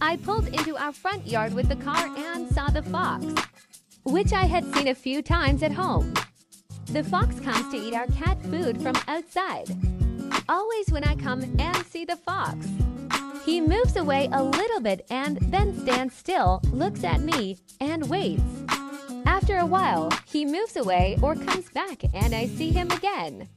I pulled into our front yard with the car and saw the fox, which I had seen a few times at home. The fox comes to eat our cat food from outside. Always when I come and see the fox, he moves away a little bit and then stands still, looks at me, and waits. After a while, he moves away or comes back and I see him again.